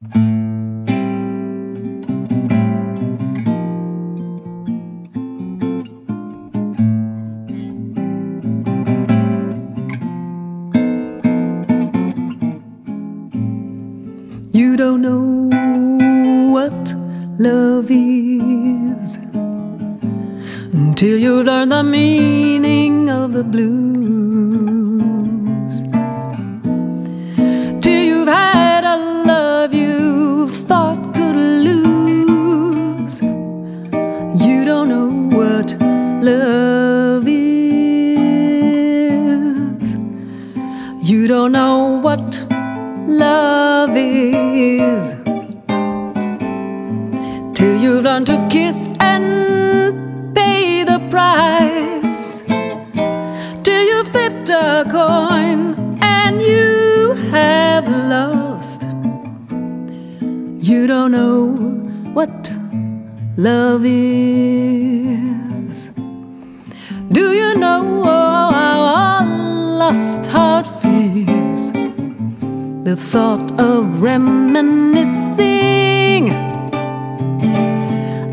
You don't know what love is until you learn the meaning You don't know what love is. Till you learn to kiss and pay the price. Till you flipped a coin and you have lost. You don't know what love is. Do you know oh, how a lost heart the thought of reminiscing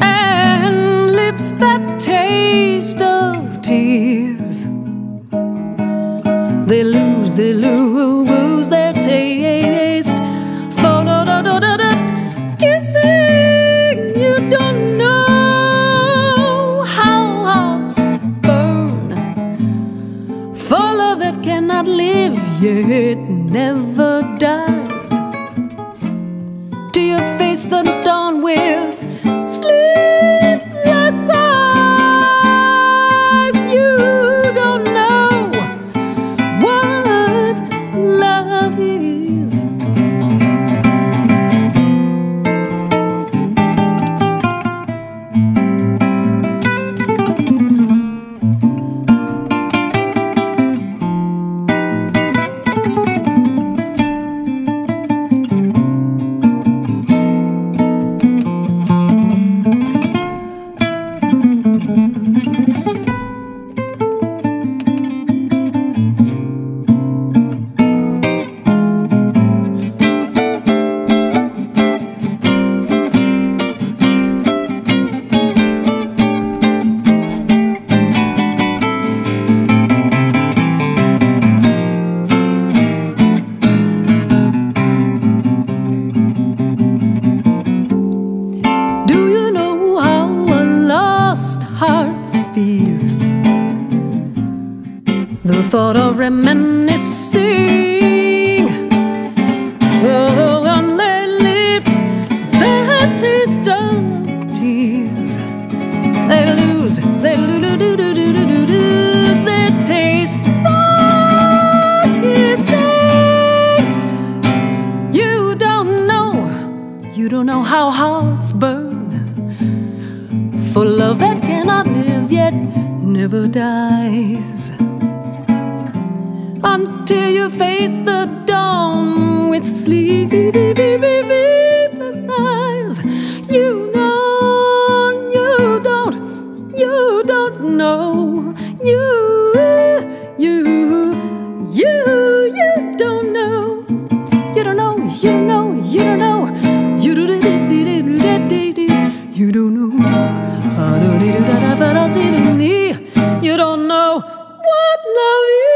and lips that taste of tears. They lose, they lose live yet never dies. Do you face the dawn with sleepless thought of reminiscing oh, on their lips, their taste of tears. They lose, they lose, lose their taste for kissing. You don't know, you don't know how hearts burn for love that cannot live yet never dies until you face the dawn with sleepless eyes. You know, you don't, you don't know, you, you, you, you don't know, you don't know, you don't know, you don't know, you do you don't know, you don't know what love is.